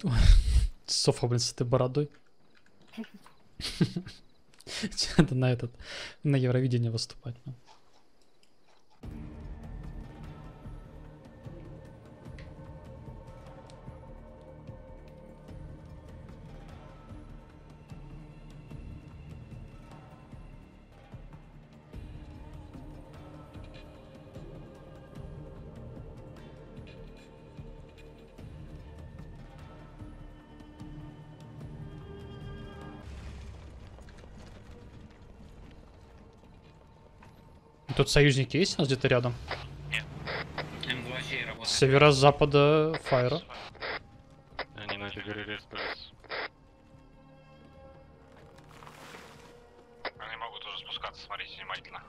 С этой бородой. Надо на этот, на Евровидении выступать. ну. Тут союзники есть у нас где-то рядом? М2 сей С северо-запада Файра. Они на этой горе респались. Они могут уже спускаться, смотрите внимательно.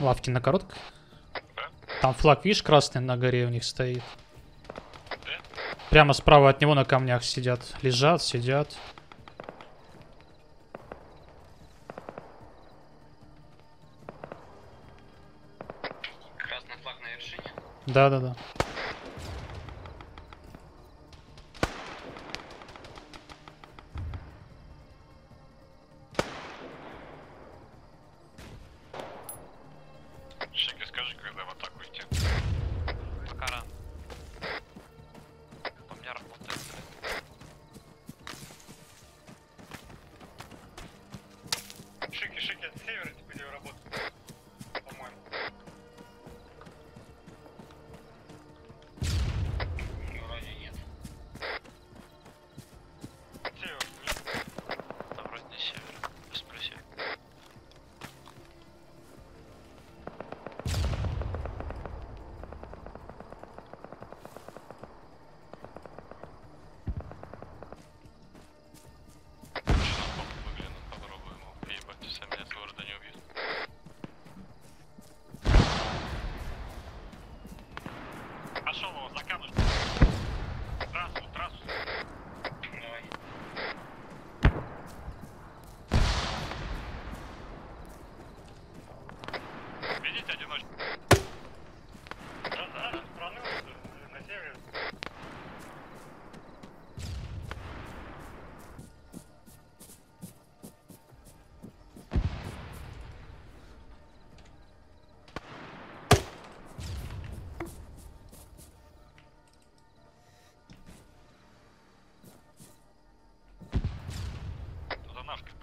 Лавки на короткой. Там флаг, видишь, красный на горе у них стоит. Прямо справа от него на камнях сидят. Лежат, сидят. Красный флаг на вершине. Да-да-да. Шеки,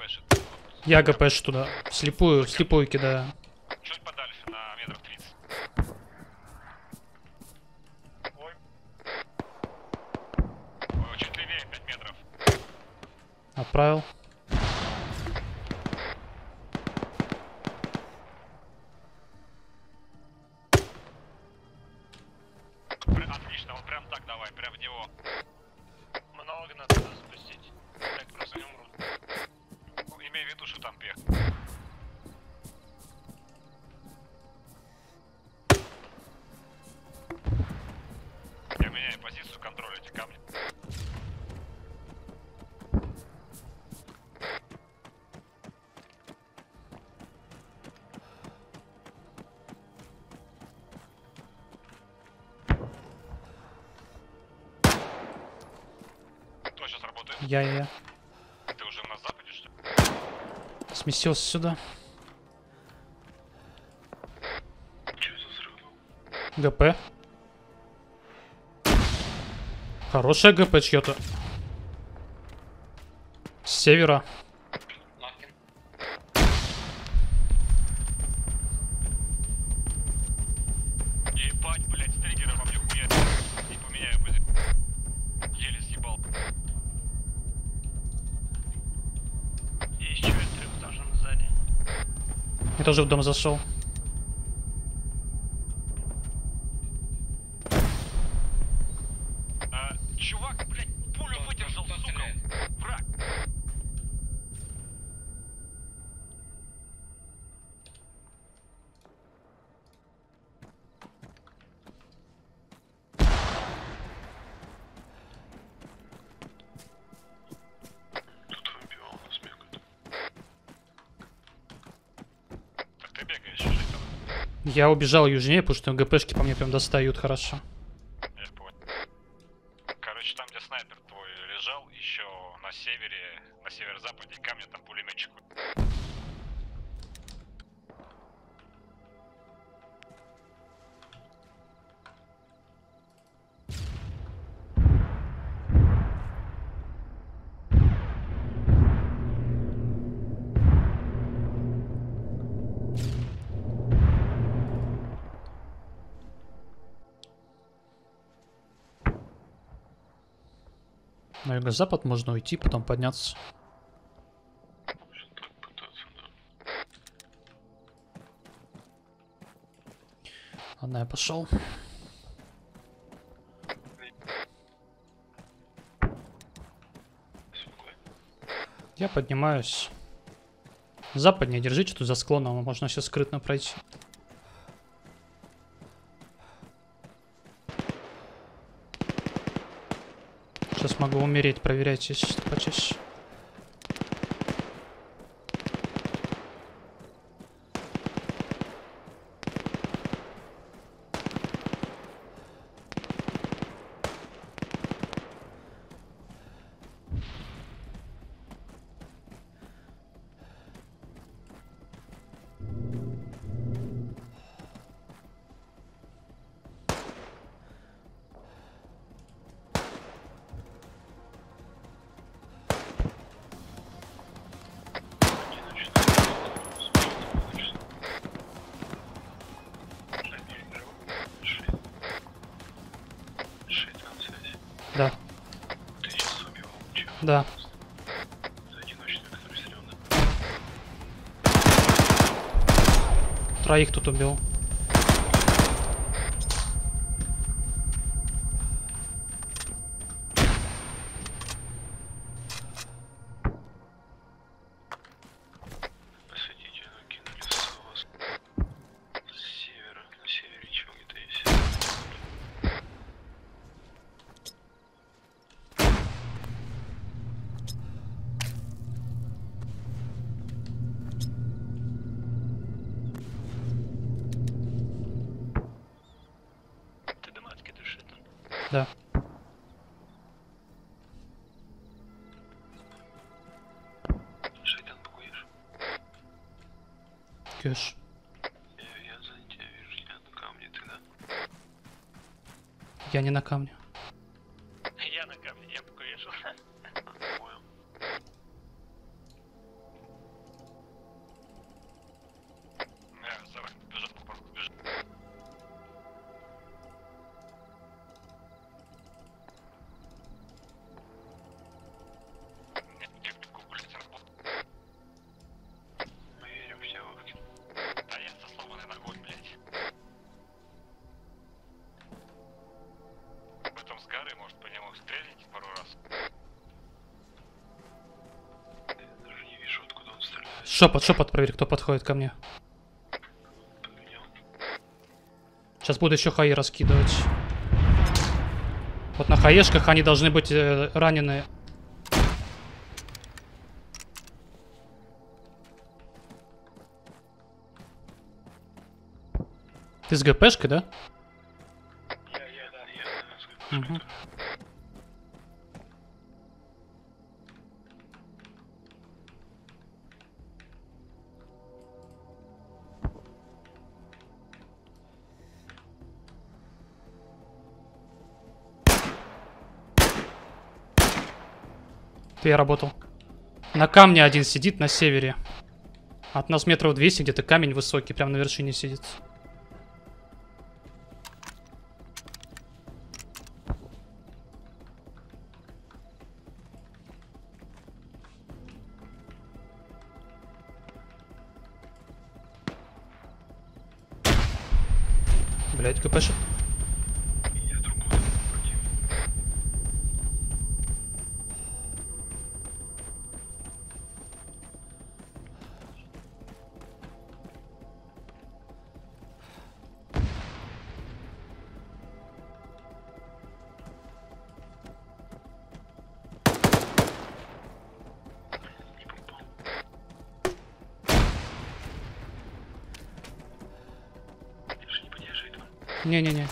Пешит. Я ГПш туда. Слепую, слепую кидаю. Чуть подальше, на метров 30. Ой. Ой, чуть левее 5 метров. Отправил. Отлично, вот прям так давай, прям в него. Много надо туда suspect. Я меняю позицию контроля эти камни. Кто сейчас работает? Я, я, я. Сместился сюда. ГП. Хорошая ГП чьё-то. С севера. Тоже в дом зашел. Я убежал южнее, потому что ГПшки по мне прям достают хорошо. Я понял. Короче, там, где снайпер твой лежал, еще на севере, на северо-западе камня там пулеметчик. На юго-запад можно уйти, потом подняться. Ладно, я пошел. Я поднимаюсь. Западнее держите тут за склоном, можно все скрытно пройти. Могу умереть, проверяйте почаще. Да. Троих тут убил. Кэш. Я, я за тебя вижу, я на камне тогда. Я не на камне. Шепот, шепот, проверь, кто подходит ко мне. Сейчас буду еще хаи раскидывать. Вот на хаешках они должны быть э, раненые. Ты с ГПшкой, да? Я, я, да, я, да, Мгм. Где я работал. На камне один сидит на севере. От нас метров 200 где-то камень высокий, прям на вершине сидит. Блять, КПшит. Не-не-не.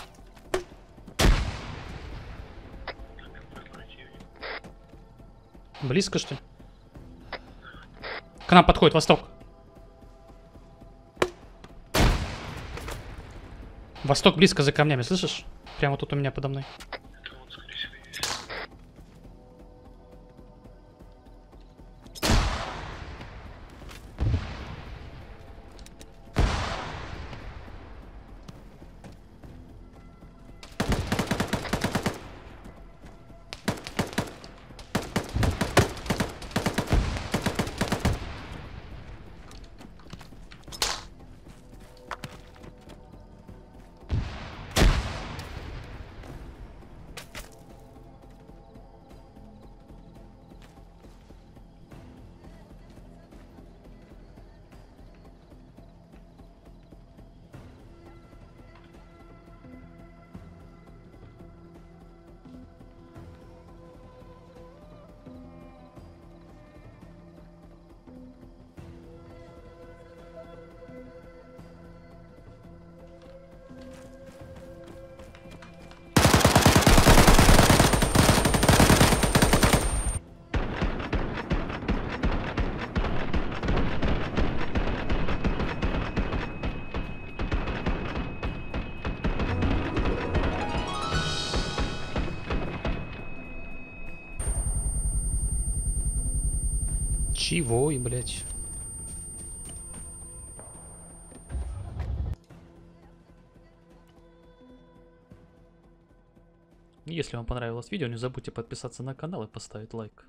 Близко, что ли? К нам подходит восток. Восток близко за камнями, слышишь? Прямо тут у меня подо мной. Чего и, блядь? Если вам понравилось видео, не забудьте подписаться на канал и поставить лайк.